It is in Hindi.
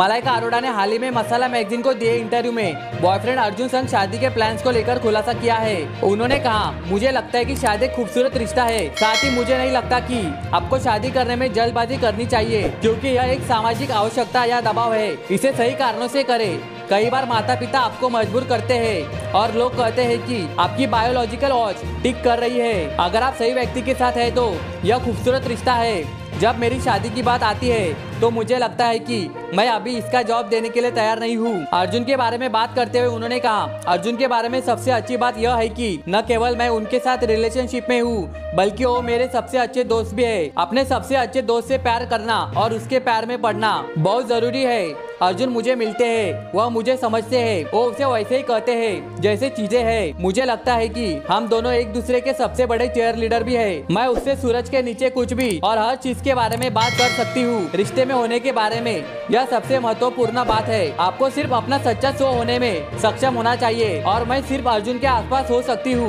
मलाइका अरोड़ा ने हाल ही में मसाला मैगजीन को दिए इंटरव्यू में। बॉयफ्रेंड अर्जुन संग शादी के प्लान्स को लेकर खुलासा किया है। उन्होंने कहा, मुझे लगता है कि शादी एक खूबसूरत रिश्ता है। साथ ही मुझे नहीं लगता कि आपको शादी करने में जल्दबाजी करनी चाहिए, क्योंकि यह एक सामाजिक आवश्यकता या दबाव है। इसे सही कारणों से करे। कई बार माता पिता आपको मजबूर करते हैं और लोग कहते हैं कि आपकी बायोलॉजिकल वॉच टिक कर रही है। अगर आप सही व्यक्ति के साथ है तो यह खूबसूरत रिश्ता है। जब मेरी शादी की बात आती है तो मुझे लगता है कि मैं अभी इसका जॉब देने के लिए तैयार नहीं हूँ। अर्जुन के बारे में बात करते हुए उन्होंने कहा, अर्जुन के बारे में सबसे अच्छी बात यह है कि न केवल मैं उनके साथ रिलेशनशिप में हूँ, बल्कि वो मेरे सबसे अच्छे दोस्त भी है। अपने सबसे अच्छे दोस्त से प्यार करना और उसके प्यार में पढ़ना बहुत ज़रूरी है। अर्जुन मुझे मिलते हैं, वह मुझे समझते हैं, वो उसे वैसे ही कहते हैं, जैसे चीज़ें हैं। मुझे लगता है कि हम दोनों एक दूसरे के सबसे बड़े चेयर लीडर भी है। मैं उससे सूरज के नीचे कुछ भी और हर चीज़ के बारे में बात कर सकती हूँ। रिश्ते में होने के बारे में यह सबसे महत्वपूर्ण बात है। आपको सिर्फ़ अपना सच्चा शो होने में सक्षम होना चाहिए और मैं सिर्फ़ अर्जुन के आसपास हो सकती हूँ।